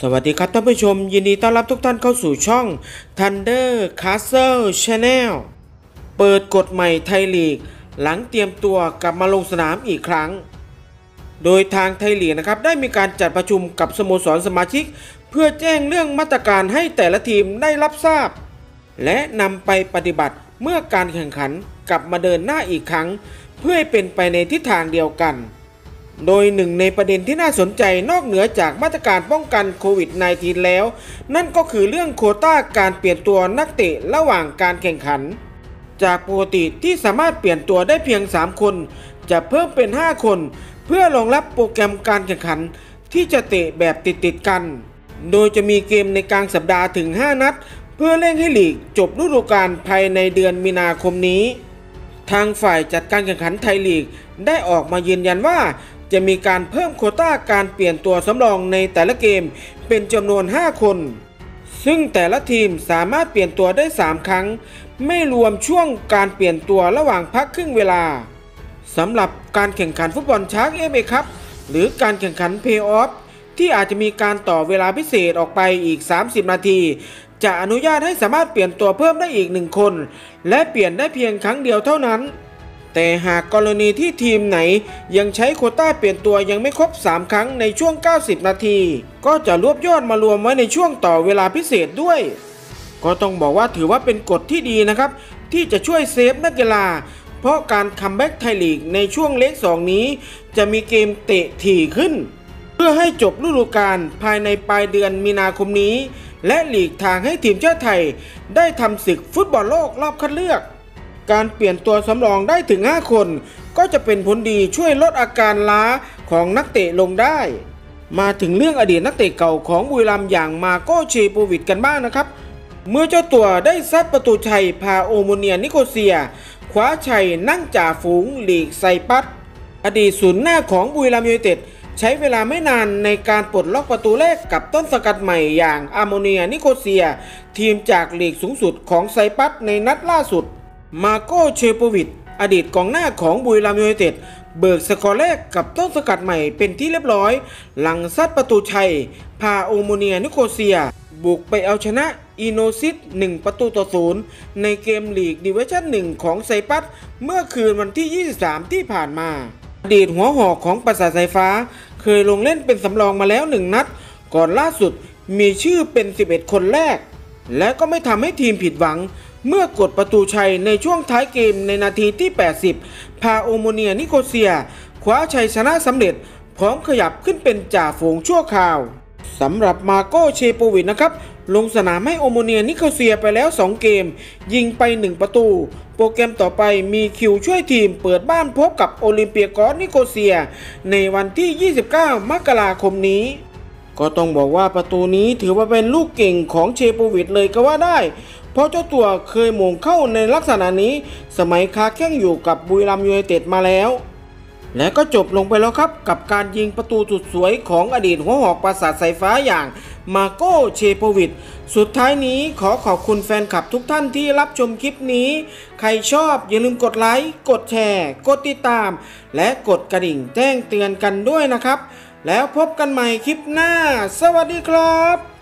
สวัสดีครับท่านผู้ชม ยินดีต้อนรับทุกท่านเข้าสู่ช่อง Thunder Castle Channel เปิดกฎใหม่ไทยลีก หลังเตรียมตัวกลับมาลงสนามอีกครั้ง โดยทางไทยลีกนะครับได้มีการจัดประชุมกับสโมสรสมาชิก เพื่อแจ้งเรื่องมาตรการให้แต่ละทีมได้รับทราบ และนำไปปฏิบัติเมื่อการแข่งขันกลับมาเดินหน้าอีกครั้ง เพื่อให้เป็นไปในทิศทางเดียวกัน โดยหนึ่งในประเด็นที่น่าสนใจนอกเหนือจากมาตรการป้องกันโควิด -19 แล้ว นั่นก็คือเรื่องโควต้าการเปลี่ยนตัวนักเตะระหว่างการแข่งขัน จากปกติที่สามารถเปลี่ยนตัวได้เพียง 3 คน จะเพิ่มเป็น 5 คน เพื่อรองรับโปรแกรมการแข่งขัน ที่จะเตะแบบติดๆกัน โดยจะมีเกมในกลางสัปดาห์ถึง 5 นัด เพื่อเร่งให้ลีกจบฤดูกาลภายในเดือนมีนาคมนี้ ทางฝ่ายจัดการแข่งขันไทยลีก ได้ออกมายืนยันว่า จะมีการเพิ่มโคต้าการเปลี่ยนตัวสำรองในแต่ละเกมเป็นจำนวน 5 คน ซึ่งแต่ละทีมสามารถเปลี่ยนตัวได้ 3 ครั้ง ไม่รวมช่วงการเปลี่ยนตัวระหว่างพักครึ่งเวลาสำหรับการแข่งขันฟุตบอลช้างเอฟเอครับหรือการแข่งขันเพย์ออฟที่อาจจะมีการต่อเวลาพิเศษออกไปอีก 30 นาที จะอนุญาตให้สามารถเปลี่ยนตัวเพิ่มได้อีกหนึ่งคน และเปลี่ยนได้เพียงครั้งเดียวเท่านั้น แต่หากกรณีที่ทีมไหนยังใช้โควตาเปลี่ยนตัวยังไม่ครบ 3 ครั้งในช่วง 90 นาที ก็จะรวบยอดมารวมไว้ในช่วงต่อเวลาพิเศษด้วย ก็ต้องบอกว่าถือว่าเป็นกฎที่ดีนะครับ ที่จะช่วย save นักกีฬา เพราะการ comeback ไทยลีกในช่วง leg สองนี้ จะมีเกมเตะถี่ขึ้น เพื่อให้จบฤดูกาลภายในปลายเดือนมีนาคมนี้ และหลีกทางให้ทีมชาติไทย ได้ทำศึกฟุตบอลโลกรอบคัดเลือก การเปลี่ยนตัวสำรองได้ถึง 5 คน ก็จะเป็นผลดีช่วยลดอาการล้าของนักเตะลงได้ มาถึงเรื่องอดีตนักเตะเก่าของบุรีรัมย์อย่างมาร์โก้ เชโปวิชกันบ้างนะครับเมื่อเจ้าตัวได้ซัดประตูชัยพาโอโมเนียนิโคเซียคว้าชัยนั่งจ่าฝูงลีกไซปรัสอดีตศูนย์หน้าของบุรีรัมย์ยูไนเต็ด ใช้เวลาไม่นานในการปลดล็อกประตูแรกกับต้นสังกัดใหม่อย่างอาร์โมเนียนิโคเซีย ทีมจากลีกสูงสุดของไซปรัสในนัดล่าสุด มาร์โก้ เชโปวิชอดีตกองหน้าของบุรีรัมย์ยูไนเต็ดเบิกสกอร์แรกกับต้นสังกัดใหม่เป็นที่เรียบร้อย หลังซัดประตูชัย พาโอโมเนียนิโคเซีย บุกไปเอาชนะเอโนซิส 1 ประตูต่อศูนย์ในเกมลีกดิวิชั่น 1 ของไซปรัสเมื่อคืนวันที่ 23 ที่ผ่านมาอดีตหัวหอกของปราสาทสายฟ้า เคยลงเล่นเป็นสำรองมาแล้ว1นัด ก่อนล่าสุดมีชื่อเป็น 11 คนแรก และก็ไม่ทำให้ทีมผิดหวัง เมื่อกดประตูชัยในช่วงท้ายเกมในนาทีที่ 80 พาโอโมเนียนิโคเซีย คว้าชัยชนะสำเร็จ พร้อมขยับขึ้นเป็นจ่าฝูงชั่วคราว สำหรับมาร์โก้ เชโปวิชนะครับ ลงสนามให้โอโมเนียนิโคเซียไปแล้ว 2 เกม ยิงไป 1 ประตู โปรแกรมต่อไปมีคิวช่วยทีมเปิดบ้านพบกับโอลิมเปียกอสนิโคเซีย ในวันที่ 29 มกราคมนี้ ก็ต้องบอกว่าประตูนี้ถือว่าเป็นลูกเก่งของเชโปวิชเลยก็ว่าได้ เพราะเจ้าตัวเคยโหม่งเข้าในลักษณะนี้ สมัยค้าแข้งอยู่กับบุรีรัมย์ยูไนเต็ดมาแล้ว และก็จบลงไปแล้วครับกับการยิงประตูสุดสวยของอดีตหัวหอกปราสาทสายฟ้าอย่างมาโกเชโปวิดสุดท้ายนี้ขอขอบคุณแฟนคลับทุกท่านที่รับชมคลิปนี้ ใครชอบอย่าลืมกดไลค์ กดแชร์ กดติดตาม และกดกระดิ่งแจ้งเตือนกันด้วยนะครับ แล้วพบกันใหม่คลิปหน้า สวัสดีครับ